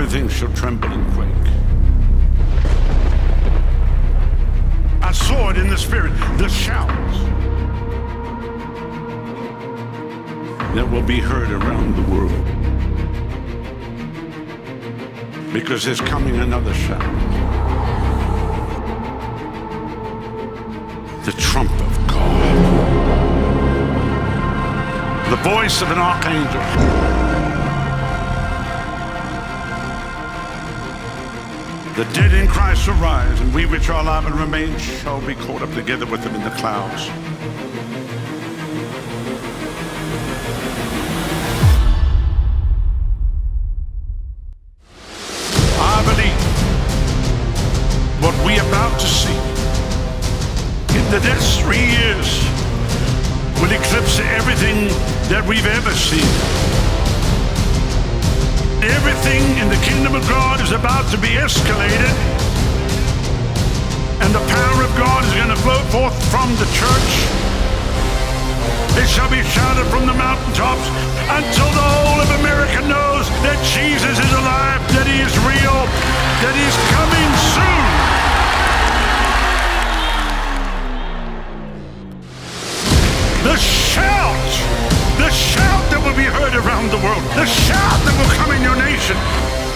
everything shall tremble and quake. I saw it in the spirit, the shouts that will be heard around the world. Because there's coming another shout. The trump of God. The voice of an archangel. The dead in Christ shall rise, and we which are alive and remain shall be caught up together with them in the clouds. I believe what we are about to see in the next three years will eclipse everything that we've ever seen. In the kingdom of God is about to be escalated. And the power of God is going to flow forth from the church. It shall be shouted from the mountaintops until the whole of America knows that Jesus is alive, that he is real, that he's coming soon. The shout, the shout around the world, the shout that will come in your nation.